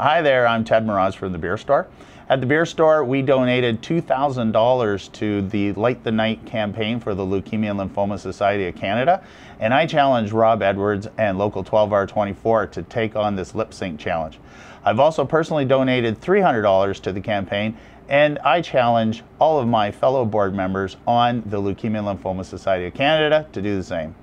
Hi there, I'm Ted Mroz from the Beer Store. At the Beer Store, we donated $2,000 to the Light the Night campaign for the Leukemia and Lymphoma Society of Canada, and I challenged Rob Edwards and Local 12R24 to take on this lip sync challenge. I've also personally donated $300 to the campaign, and I challenge all of my fellow board members on the Leukemia and Lymphoma Society of Canada to do the same.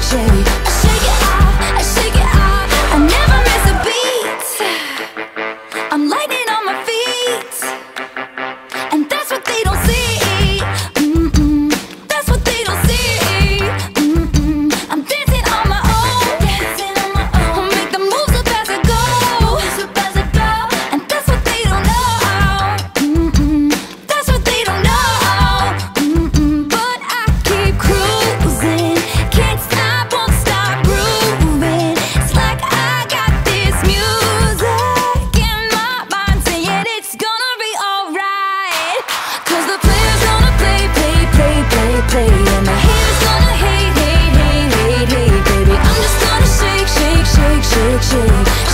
shake, shake. direction